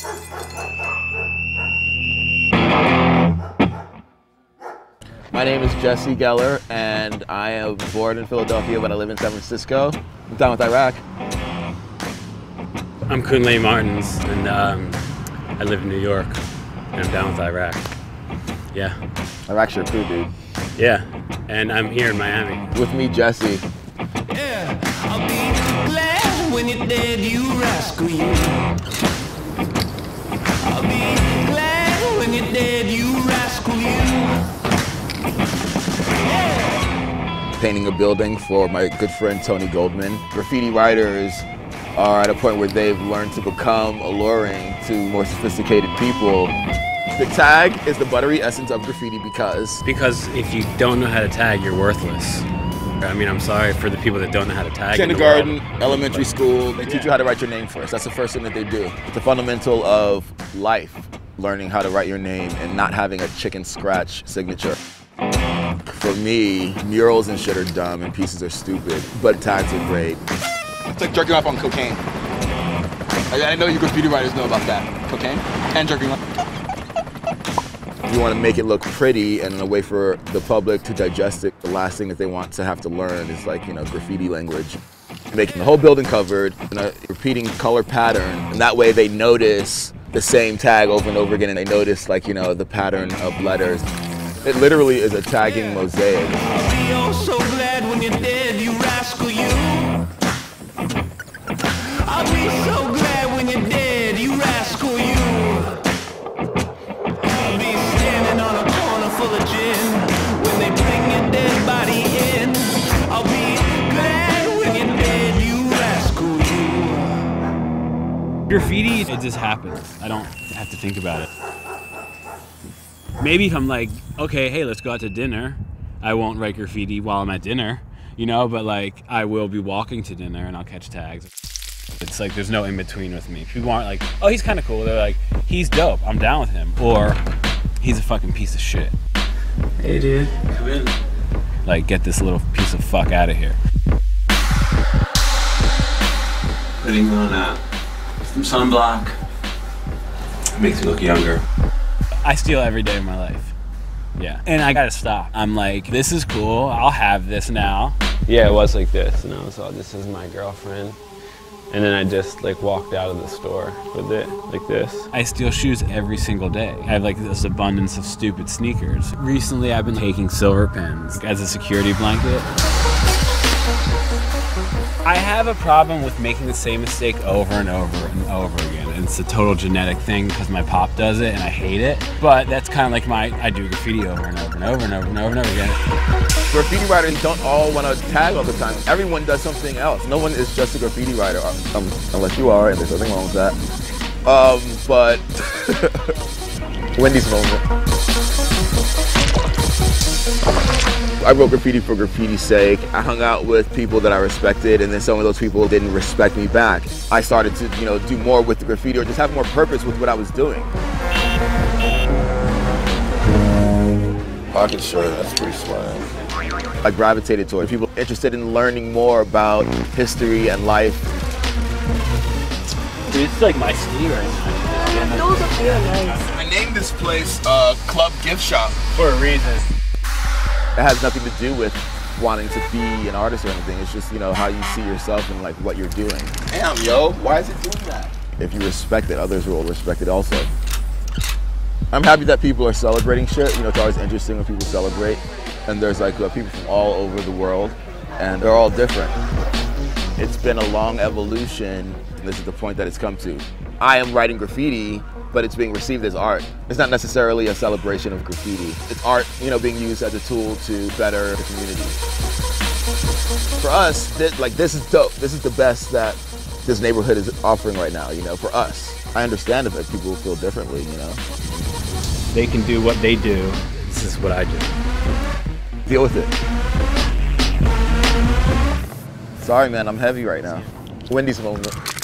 My name is Jesse Geller, and I am born in Philadelphia, but I live in San Francisco. I'm down with IRAK. I'm Kunle Martins, and um, I live in New York, and I'm down with IRAK. Yeah. IRAK's your crew, dude. Yeah, and I'm here in Miami. With me, Jesse. Yeah, I'll be glad when you're dead, you rascal, Painting a building for my good friend Tony Goldman. Graffiti writers are at a point where they've learned to become alluring to more sophisticated people. The tag is the buttery essence of graffiti because Because if you don't know how to tag, you're worthless. I mean, I'm sorry for the people that don't know how to tag. kindergarten, elementary school, they teach you how to write your name first. That's the first thing that they do. It's a fundamental of life, learning how to write your name and not having a chicken scratch signature. For me, murals and shit are dumb and pieces are stupid, but tags are great. It's like jerking off on cocaine. I, I know you graffiti writers know about that. Cocaine and jerking off. You want to make it look pretty and in a way for the public to digest it. The last thing that they want to have to learn is like, you know, graffiti language. Making the whole building covered in a repeating color pattern. And that way they notice the same tag over and over again and they notice like, you know, the pattern of letters. It literally is a tagging mosaic. Be oh so glad when you're dead, you rascal, you. I'll be so glad when you're dead, you rascal, you. I'll be standing on a corner full of gin when they bring your dead body in. I'll be glad when you're dead, you rascal, you. Graffiti, it just happens. I don't have to think about it. Maybe if I'm like, okay, hey, let's go out to dinner, I won't write graffiti while I'm at dinner, you know, but like I will be walking to dinner and I'll catch tags. It's like there's no in between with me. People aren't like, oh, he's kind of cool. They're like, he's dope. I'm down with him. Or he's a fucking piece of shit. Hey, dude. Come in. Like, get this little piece of fuck out of here. Putting on uh, some sunblock. Makes me look younger. I steal every day of my life. Yeah. And I gotta stop. I'm like, this is cool. I'll have this now. Yeah, it was like this, and I was all, this is my girlfriend. And then I just like walked out of the store with it like this. I steal shoes every single day. I have like this abundance of stupid sneakers. Recently, I've been taking silver pens as a security blanket. I have a problem with making the same mistake over and over and over again. And it's a total genetic thing because my pop does it and I hate it. But that's kind of like my, I do graffiti over and over and over and over and over and over again. Graffiti writers don't all want to tag all the time. Everyone does something else. No one is just a graffiti writer, um, unless you are, and there's nothing wrong with that. Um, but Wendy's moment. I wrote graffiti for graffiti's sake. I hung out with people that I respected, and then some of those people didn't respect me back. I started to, you know, do more with the graffiti or just have more purpose with what I was doing. Pocket shirt, that's pretty swag. I gravitated toward people interested in learning more about history and life. Dude, it's like my city right now. Those are nice. I named this place uh, Club Gift Shop. For a reason. It has nothing to do with wanting to be an artist or anything. It's just, you know, how you see yourself and like what you're doing. Damn, yo, why is it doing that? If you respect it, others will respect it also. I'm happy that people are celebrating shit. You know, it's always interesting when people celebrate. And there's like uh, people from all over the world, and they're all different. It's been a long evolution, this is the point that it's come to. I am writing graffiti, but it's being received as art. It's not necessarily a celebration of graffiti. It's art, you know, being used as a tool to better the community. For us, this, like this is dope. This is the best that this neighborhood is offering right now. You know, for us. I understand if people feel differently. You know, They can do what they do. This is what I do. deal with it. Sorry, man. I'm heavy right now. Wendy's moment.